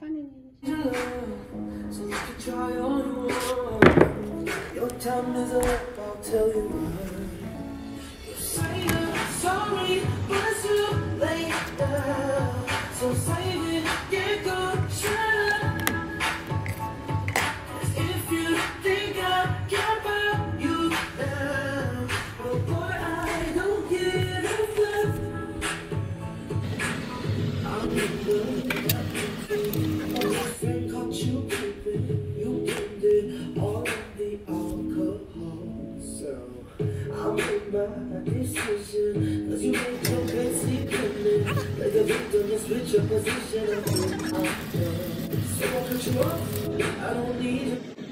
funny. So you can try all you. Your time is up, I'll tell you. You say you're sorry, too late. So it, get shut up. 'Cause if you think I care about you now, oh well, boy, I don't give a. my decision. Cause you made your bed sleeping. Like a victim to switch your position. I'm done. So I cut you off. I don't need you.